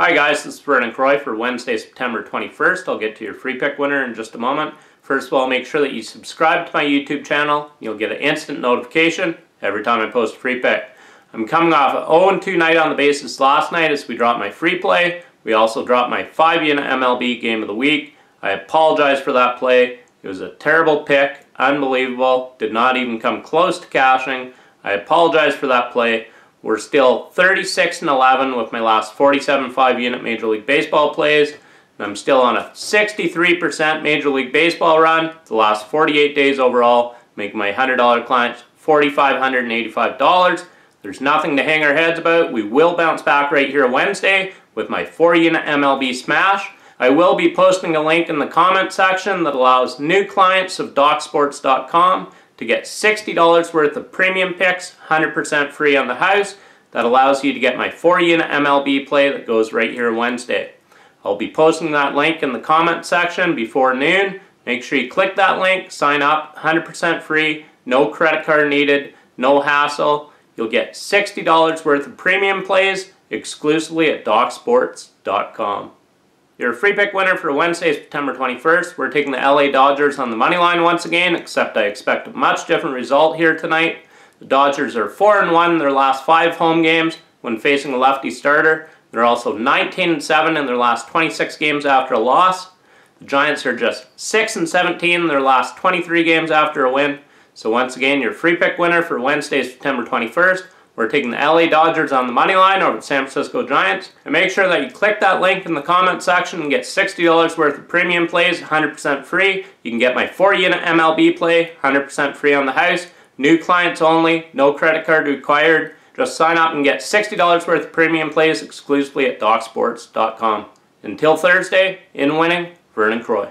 Hi guys, this is Vernon Croy for Wednesday, September 21st. I'll get to your free pick winner in just a moment. First of all, make sure that you subscribe to my YouTube channel. You'll get an instant notification every time I post a free pick. I'm coming off an 0-2 night on the basis last night as we dropped my free play. We also dropped my 5-unit MLB game of the week. I apologize for that play. It was a terrible pick, unbelievable, did not even come close to cashing. I apologize for that play. We're still 36 and 11 with my last 47 5 unit Major League Baseball plays. And I'm still on a 63% Major League Baseball run the last 48 days overall, making my $100 clients $4,585. There's nothing to hang our heads about. We will bounce back right here Wednesday with my 4 unit MLB Smash. I will be posting a link in the comment section that allows new clients of DocSports.com to get $60 worth of premium picks, 100% free on the house. That allows you to get my 4 unit MLB play that goes right here Wednesday. I'll be posting that link in the comment section before noon. Make sure you click that link, sign up, 100% free, no credit card needed, no hassle. You'll get $60 worth of premium plays exclusively at DocSports.com. Your free pick winner for Wednesday, September 21st. We're taking the LA Dodgers on the money line once again, except I expect a much different result here tonight. The Dodgers are 4 and 1 in their last 5 home games when facing a lefty starter. They're also 19 and 7 in their last 26 games after a loss. The Giants are just 6 and 17 in their last 23 games after a win. So once again, your free pick winner for Wednesday, September 21st we're taking the LA Dodgers on the money line over the San Francisco Giants. And make sure that you click that link in the comment section and get $60 worth of premium plays, 100% free. You can get my 4 unit MLB play, 100% free on the house. New clients only, no credit card required. Just sign up and get $60 worth of premium plays exclusively at DocSports.com. Until Thursday, in winning, Vernon Croy.